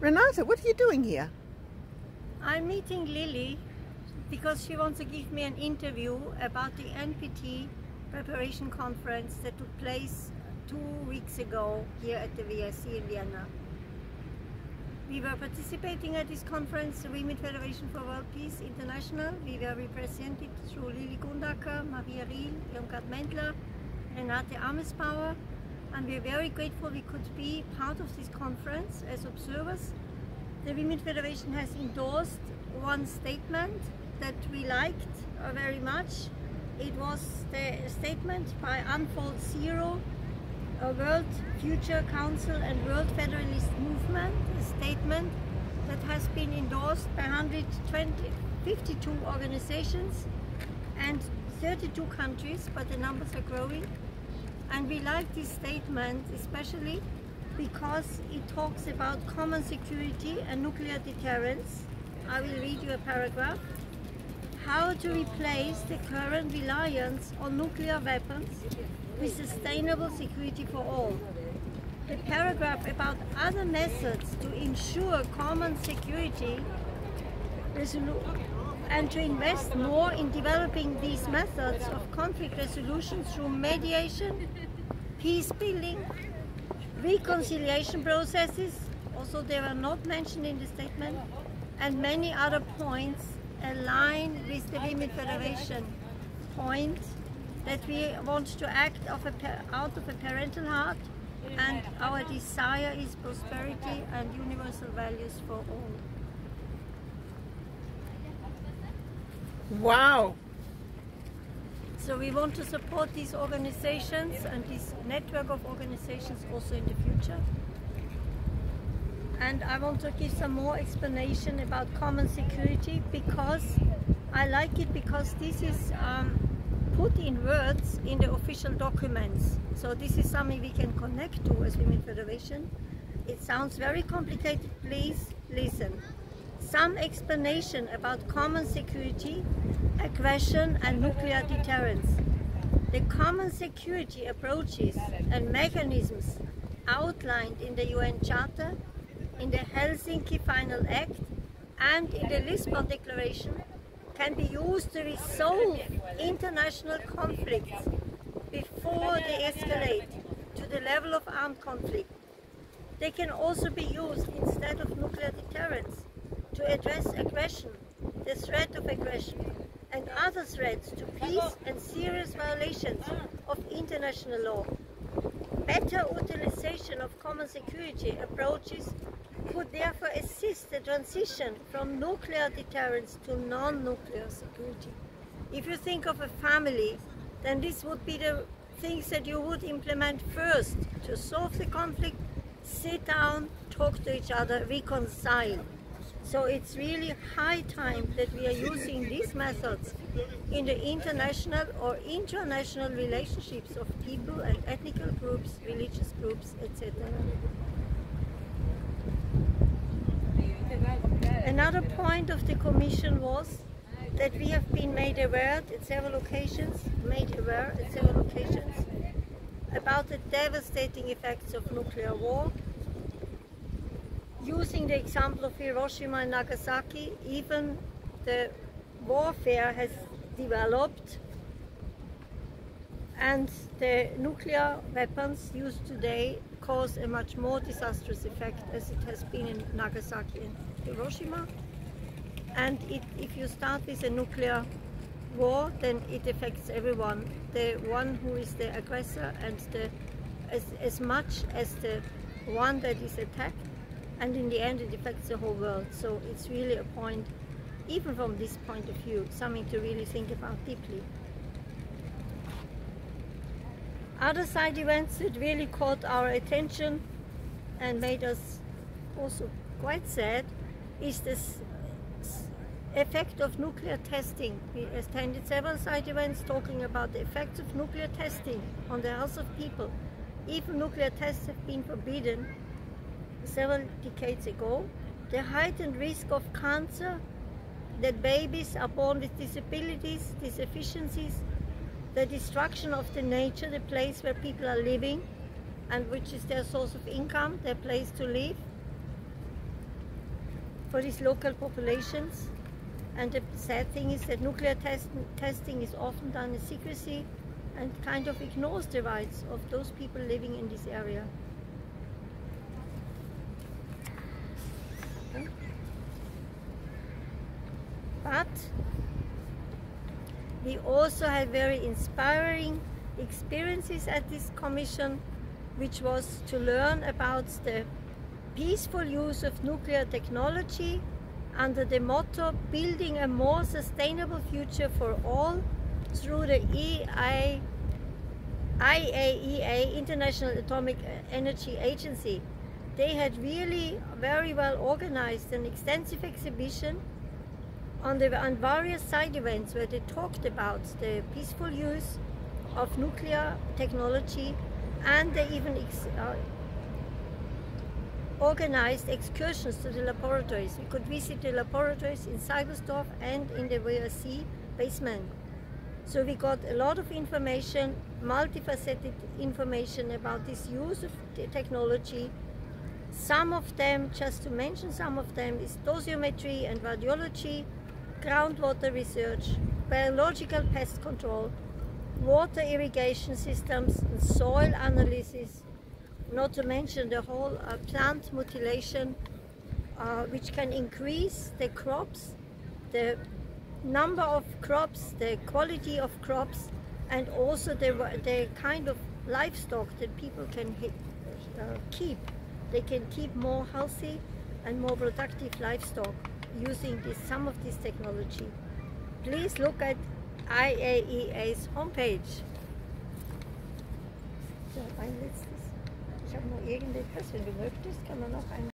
Renate, what are you doing here? I'm meeting Lily because she wants to give me an interview about the NPT preparation conference that took place two weeks ago here at the VIC in Vienna. We were participating at this conference, the Women Federation for World Peace International. We were represented through Lili Gundacker, Maria Riel, Irmgard Mendler, Renate Amesbauer, and we are very grateful we could be part of this conference as observers. The Women Federation has endorsed one statement that we liked uh, very much. It was the statement by Unfold Zero, a World Future Council and World Federalist Movement, a statement that has been endorsed by 152 organizations and 32 countries, but the numbers are growing. And we like this statement especially because it talks about common security and nuclear deterrence. I will read you a paragraph. How to replace the current reliance on nuclear weapons with sustainable security for all. The paragraph about other methods to ensure common security and to invest more in developing these methods of conflict resolution through mediation, peace building, reconciliation processes, also they were not mentioned in the statement, and many other points align with the Women Federation point that we want to act of out of a parental heart and our desire is prosperity and universal values for all. Wow! So we want to support these organizations and this network of organizations also in the future. And I want to give some more explanation about common security because I like it because this is um, put in words in the official documents. So this is something we can connect to as Women Federation. It sounds very complicated, please listen some explanation about common security, aggression and nuclear deterrence. The common security approaches and mechanisms outlined in the UN Charter, in the Helsinki Final Act and in the Lisbon Declaration can be used to resolve international conflicts before they escalate to the level of armed conflict. They can also be used instead of nuclear deterrence to address aggression, the threat of aggression, and other threats to peace and serious violations of international law. Better utilization of common security approaches could therefore assist the transition from nuclear deterrence to non-nuclear security. If you think of a family, then this would be the things that you would implement first to solve the conflict, sit down, talk to each other, reconcile. So it's really high time that we are using these methods in the international or international relationships of people and ethnic groups, religious groups, etc. Another point of the Commission was that we have been made aware at several occasions, made aware at several occasions about the devastating effects of nuclear war using the example of Hiroshima and Nagasaki, even the warfare has developed and the nuclear weapons used today cause a much more disastrous effect as it has been in Nagasaki and Hiroshima. And it, if you start with a nuclear war, then it affects everyone. The one who is the aggressor and the, as, as much as the one that is attacked and in the end it affects the whole world. So it's really a point, even from this point of view, something to really think about deeply. Other side events that really caught our attention and made us also quite sad is this effect of nuclear testing. We attended several side events talking about the effects of nuclear testing on the health of people. Even nuclear tests have been forbidden several decades ago, the heightened risk of cancer, that babies are born with disabilities, deficiencies, the destruction of the nature, the place where people are living, and which is their source of income, their place to live, for these local populations. And the sad thing is that nuclear test testing is often done in secrecy and kind of ignores the rights of those people living in this area. But we also had very inspiring experiences at this commission, which was to learn about the peaceful use of nuclear technology under the motto building a more sustainable future for all through the EI, IAEA, International Atomic Energy Agency. They had really very well organized an extensive exhibition on, the, on various side events where they talked about the peaceful use of nuclear technology and they even ex, uh, organized excursions to the laboratories. We could visit the laboratories in Seibersdorf and in the WRC basement. So we got a lot of information, multifaceted information about this use of the technology. Some of them, just to mention some of them, is dosimetry and radiology, groundwater research, biological pest control, water irrigation systems, and soil analysis, not to mention the whole uh, plant mutation, uh, which can increase the crops, the number of crops, the quality of crops, and also the, the kind of livestock that people can uh, keep. They can keep more healthy and more productive livestock using this, some of this technology. Please look at IAEA's homepage. So, noch irgendetwas, wenn du möchtest, kann man noch ein